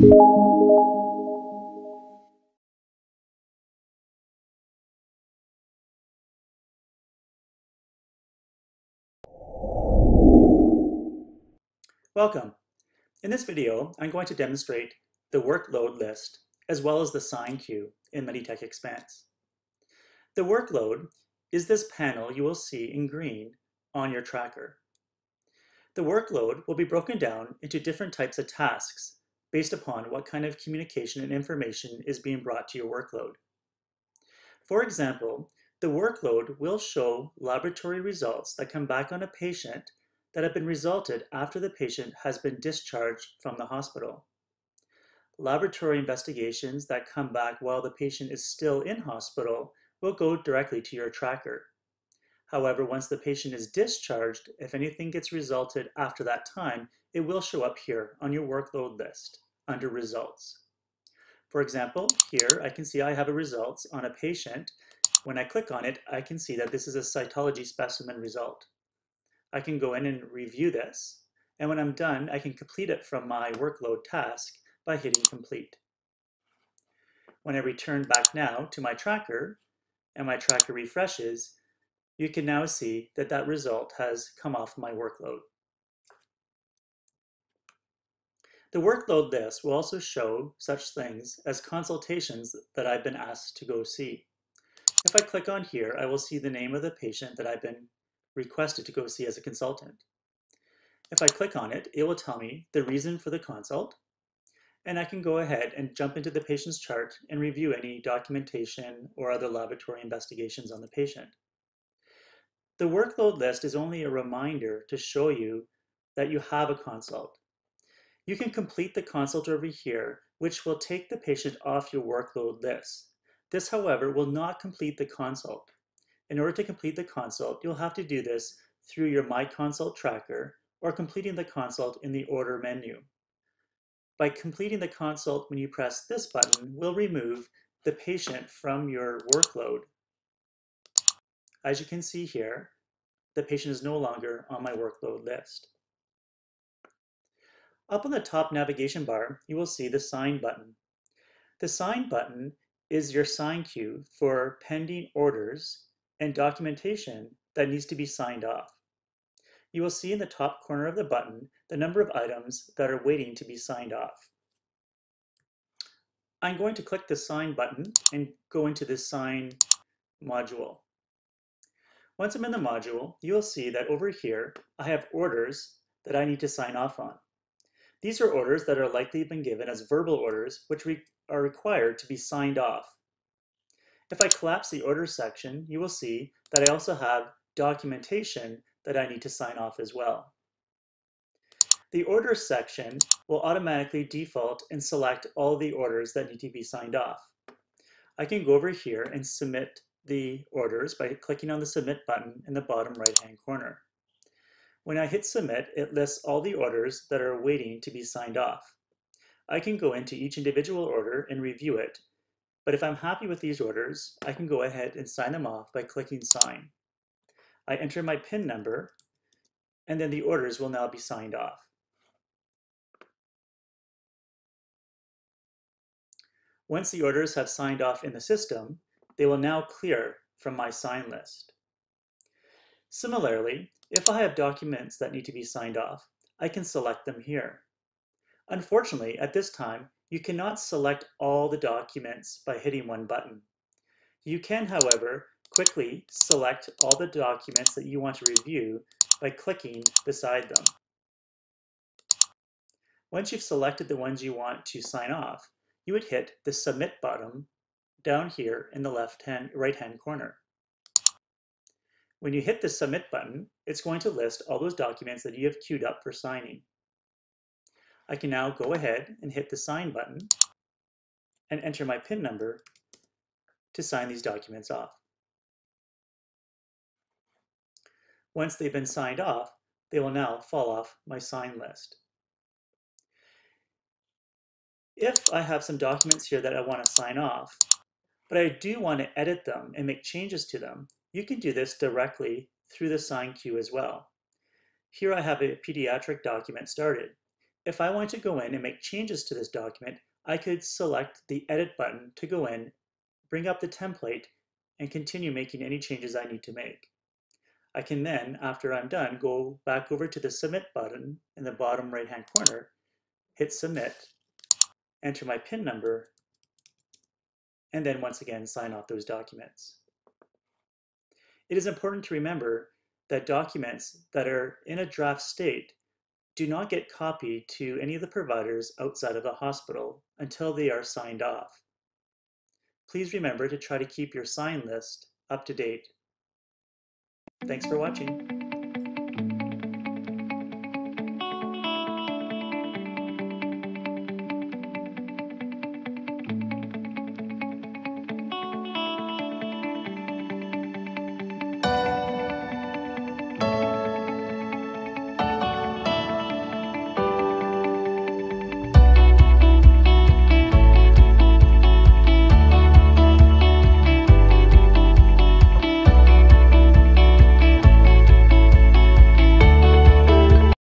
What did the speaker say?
Welcome. In this video, I'm going to demonstrate the workload list as well as the sign queue in Meditech Expanse. The workload is this panel you will see in green on your tracker. The workload will be broken down into different types of tasks based upon what kind of communication and information is being brought to your workload. For example, the workload will show laboratory results that come back on a patient that have been resulted after the patient has been discharged from the hospital. Laboratory investigations that come back while the patient is still in hospital will go directly to your tracker. However, once the patient is discharged, if anything gets resulted after that time, it will show up here on your workload list under results. For example, here I can see I have a results on a patient. When I click on it, I can see that this is a cytology specimen result. I can go in and review this. And when I'm done, I can complete it from my workload task by hitting complete. When I return back now to my tracker and my tracker refreshes, you can now see that that result has come off my workload. The workload list will also show such things as consultations that I've been asked to go see. If I click on here, I will see the name of the patient that I've been requested to go see as a consultant. If I click on it, it will tell me the reason for the consult, and I can go ahead and jump into the patient's chart and review any documentation or other laboratory investigations on the patient. The workload list is only a reminder to show you that you have a consult. You can complete the consult over here, which will take the patient off your workload list. This, however, will not complete the consult. In order to complete the consult, you'll have to do this through your My Consult tracker or completing the consult in the Order menu. By completing the consult when you press this button, we'll remove the patient from your workload. As you can see here, the patient is no longer on my workload list. Up on the top navigation bar, you will see the Sign button. The Sign button is your sign queue for pending orders and documentation that needs to be signed off. You will see in the top corner of the button the number of items that are waiting to be signed off. I'm going to click the Sign button and go into the Sign module. Once I'm in the module, you will see that over here, I have orders that I need to sign off on. These are orders that are likely been given as verbal orders, which re are required to be signed off if I collapse the orders section, you will see that I also have documentation that I need to sign off as well. The orders section will automatically default and select all the orders that need to be signed off. I can go over here and submit the orders by clicking on the submit button in the bottom right hand corner. When I hit submit, it lists all the orders that are waiting to be signed off. I can go into each individual order and review it but if I'm happy with these orders, I can go ahead and sign them off by clicking sign. I enter my PIN number, and then the orders will now be signed off. Once the orders have signed off in the system, they will now clear from my sign list. Similarly, if I have documents that need to be signed off, I can select them here. Unfortunately, at this time, you cannot select all the documents by hitting one button. You can, however, quickly select all the documents that you want to review by clicking beside them. Once you've selected the ones you want to sign off, you would hit the Submit button down here in the left hand, right hand corner. When you hit the Submit button, it's going to list all those documents that you have queued up for signing. I can now go ahead and hit the sign button and enter my PIN number to sign these documents off. Once they've been signed off, they will now fall off my sign list. If I have some documents here that I want to sign off, but I do want to edit them and make changes to them, you can do this directly through the sign queue as well. Here I have a pediatric document started. If I want to go in and make changes to this document, I could select the Edit button to go in, bring up the template, and continue making any changes I need to make. I can then, after I'm done, go back over to the Submit button in the bottom right-hand corner, hit Submit, enter my PIN number, and then once again sign off those documents. It is important to remember that documents that are in a draft state do not get copied to any of the providers outside of the hospital until they are signed off. Please remember to try to keep your sign list up to date. Thanks for watching.